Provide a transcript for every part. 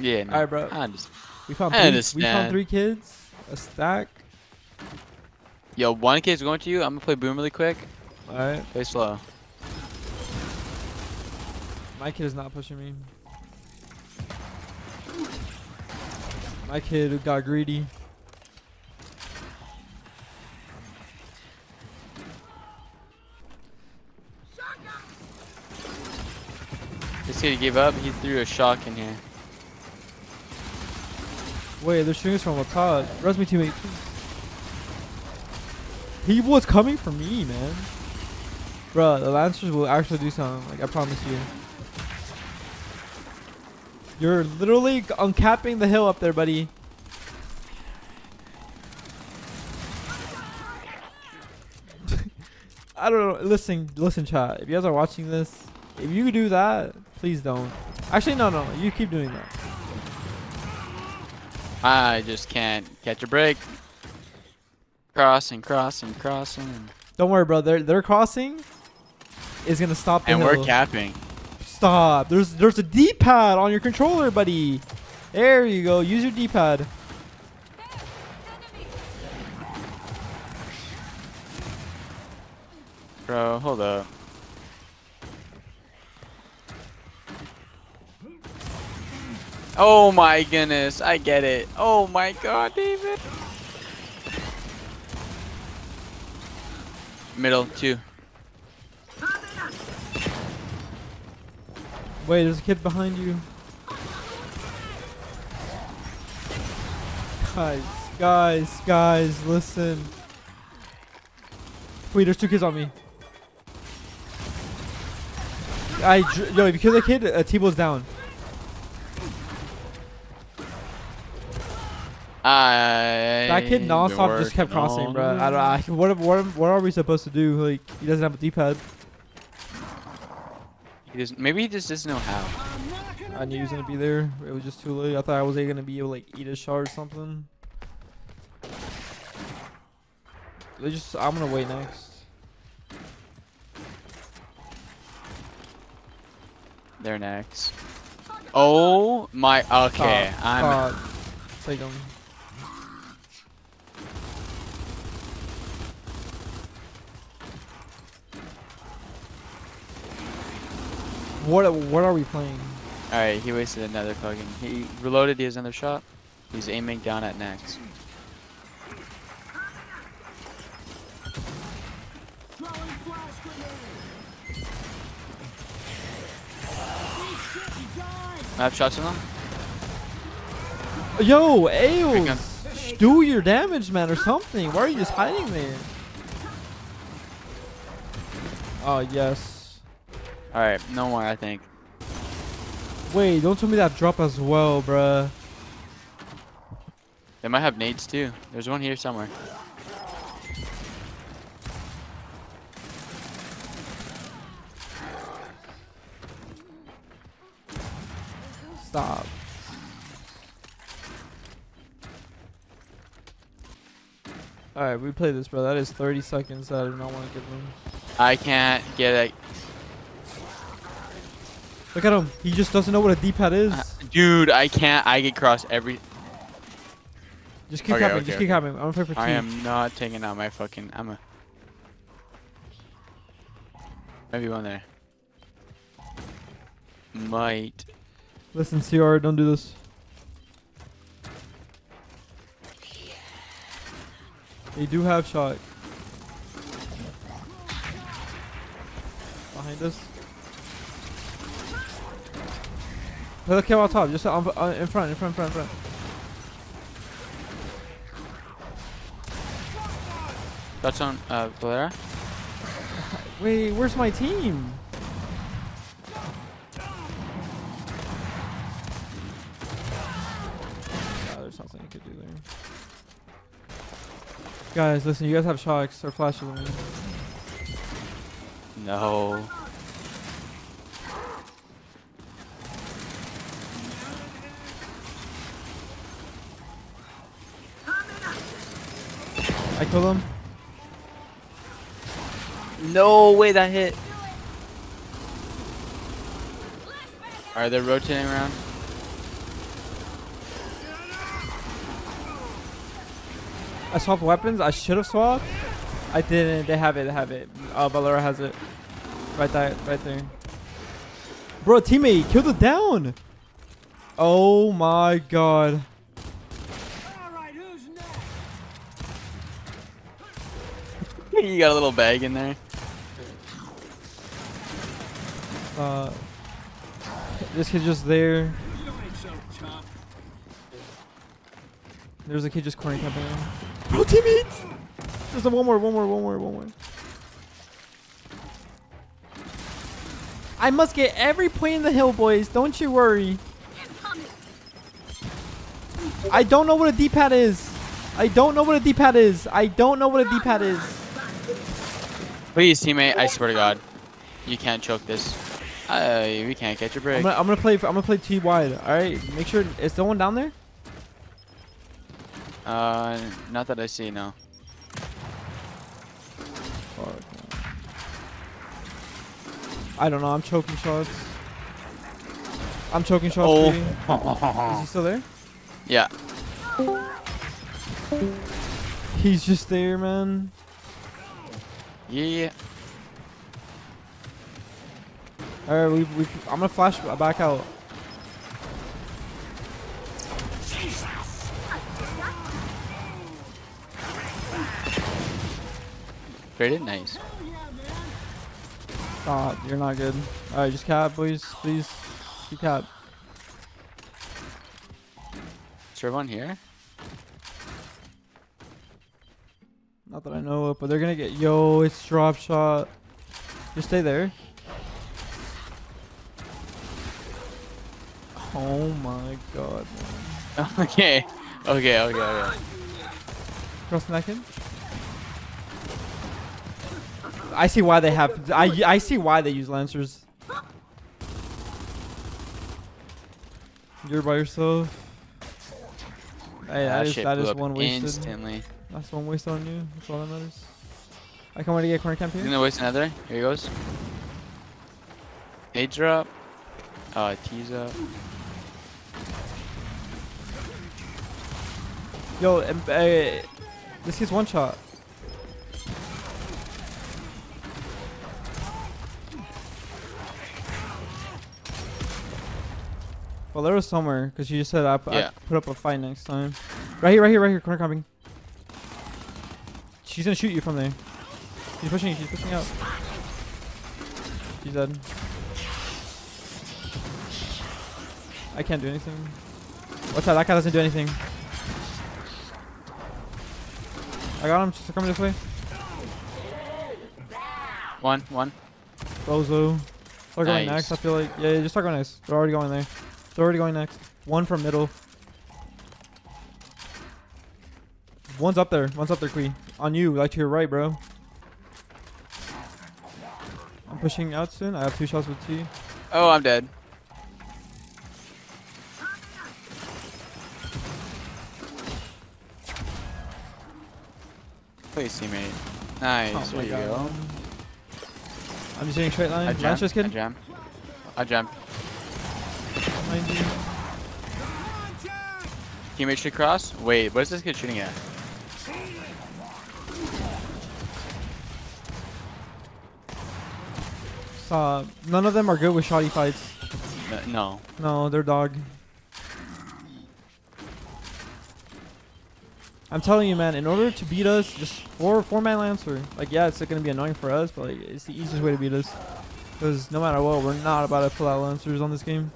Yeah. No, All right, bro. I understand. We found I three, we found three kids, a stack. Yo, one kid's going to you. I'm gonna play boom really quick. All right, Play slow. my kid is not pushing me. My kid got greedy. This kid gave up. He threw a shock in here. Wait, they're shooting us from top. Res me teammate. He was coming for me, man. Bruh, the Lancers will actually do something. Like, I promise you. You're literally uncapping the hill up there, buddy. I don't know. Listen, listen, chat. If you guys are watching this, if you do that, please don't. Actually, no, no. You keep doing that. I just can't catch a break. Crossing, crossing, crossing. Don't worry, bro. Their their crossing is gonna stop the and hill. we're capping. Stop. There's there's a D-pad on your controller, buddy. There you go. Use your D-pad. Bro, hold up. Oh my goodness, I get it. Oh my god, David. Middle, two. Wait, there's a kid behind you. Guys, guys, guys, listen. Wait, there's two kids on me. I yo, if you kill the kid, uh, T-bow's down. I. That kid nonstop just kept crossing, bro. I don't. I, what, what, what are we supposed to do? Like, he doesn't have a D-pad. He doesn't, maybe he just doesn't know how. I knew he was gonna be there. It was just too late. I thought I was gonna be able to like eat a shot or something. They just. I'm gonna wait next. They're next. Oh my. Okay, I'm. stop. Take him. What what are we playing? Alright, he wasted another fucking. He reloaded. He has another shot. He's aiming down at next. I have shots on them. Yo. Ails! Do your damage, man, or something. Why are you just hiding there? Oh yes. Alright, no more, I think. Wait, don't tell me that drop as well, bruh. They might have nades too. There's one here somewhere. Stop. Alright, we play this, bro. That is 30 seconds that I do not want to give them. I can't get it. Look at him. He just doesn't know what a D-pad is. Uh, Dude, I can't. I get cross every. just keep okay, capping. okay, just keep okay. capping. I'm gonna play for two. I am not taking out my fucking. I'm a. Maybe one there. Might. Listen, CR, don't do this. They do have shot. Behind us. Look at on top, just on, on, in front, in front, in front, in front. That's on uh Valera. Wait, where's my team? Ah, there's something you could do there. Guys, listen, you guys have shocks or flashes on me. No. I kill him. No way that hit. Are they rotating around. I swapped weapons. I should have swapped. I didn't. They have it. They have it. Uh, Valera has it. Right there. Right there. Bro, teammate, kill the down. Oh my god. Got a little bag in there. Uh, this kid just there. There's a kid just corner camping. there. Bro, teammates! There's a one more, one more, one more, one more. I must get every point in the hill, boys. Don't you worry. I don't know what a D-pad is. I don't know what a D-pad is. I don't know what a D-pad is. Please, teammate, I swear to God, you can't choke this. Uh, we can't catch a I'm break. gonna, I'm gonna play. I'm gonna play T wide. All right. Make sure. Is someone down there? Uh, not that I see, no. I don't know. I'm choking shots. I'm choking shots. Oh. Is he still there? Yeah. He's just there, man. Yeah. All right. We. we I'm gonna flash back out. Traded? Nice. Stop. You're not good. All right. Just cap, please. Please. Keep cap. Is there one here? Not that I know of, but they're gonna get. Yo, it's drop shot. Just stay there. Oh my god, man. okay. Okay, okay, okay. Cross the naked. I see why they have. I I see why they use lancers. You're by yourself. Hey, that is shit that is one wasted. Instantly. That's one wasted on you. That's all that matters. I can't wait to get corner camp He's here. gonna waste another. Here he goes. A drop. Uh, tease up. Yo, uh, this is one shot. Well, there was somewhere because you just said I, I put up a fight next time. Right here, right here, right here. Corner coming. She's gonna shoot you from there. She's pushing. She's pushing out. She's dead. I can't do anything. Watch out! That guy doesn't do anything. I got him. Just coming this way. One, one. Bozo. Start going Nice. next. I feel like yeah, yeah, just start going next. They're already going there. They're already going next. One from middle. One's up there. One's up there, Queen. On you, like to your right, bro. I'm pushing out soon. I have two shots with T. Oh, I'm dead. Please, teammate. Nice. Oh there my you God. go. I'm just hitting straight line. I line. jump. Lancers I kid. jump. I jump. Behind you. Teammate should cross. Wait, what is this kid shooting at? Stop. None of them are good with shoddy fights. No. No, they're dog. I'm telling you, man. In order to beat us, just four four man lancer. Like, yeah, it's gonna be annoying for us, but like, it's the easiest way to beat us. Because no matter what, we're not about to pull out lancers on this game.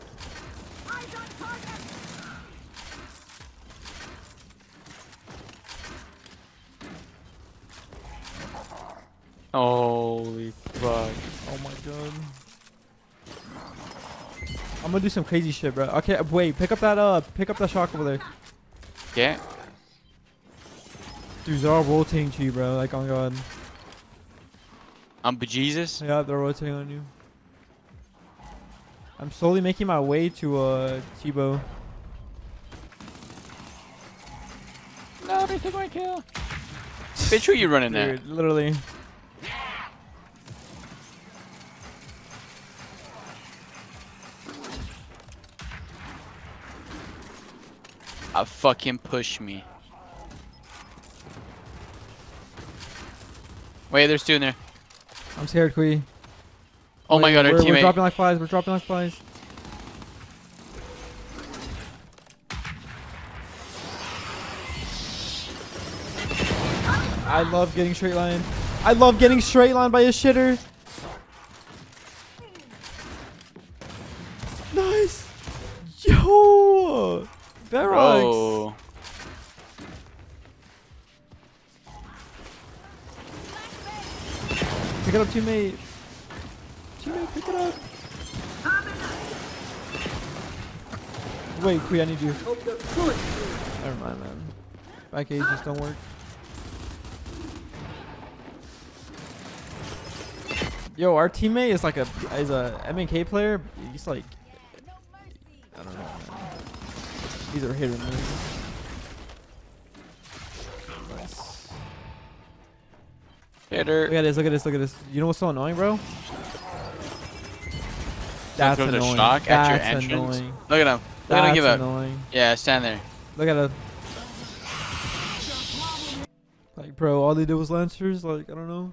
Holy fuck. Oh my god. I'm gonna do some crazy shit, bro. Okay, wait. Pick up that uh, pick up that shock over there. Yeah. Dude, they're all rotating to you, bro. Like, oh my god. I'm bejesus. Yeah, they're rotating on you. I'm slowly making my way to uh Tebow. No, they took my kill. Bitch, who you running there? Dude, literally. Uh, fucking push me. Wait, there's two in there. I'm scared, Kui. Oh my god, our we're, We're dropping like flies. We're dropping like flies. I love getting straight line. I love getting straight line by a shitter. Nice. Yo. Bro. Pick it up, teammate. Teammate, pick it up. Wait, Kui, I need you. Never mind, man. Back age just don't work. Yo, our teammate is like a is a MNK player. He's like, I don't know. Man. These are hit or miss. Nice. Hitter. Look at this, look at this, look at this. You know what's so annoying, bro? That's annoying. shock at your That's entrance. annoying. Look at him. Look at him That's give up. annoying. Yeah, stand there. Look at it. Like, bro, all they did was lancers. Like, I don't know.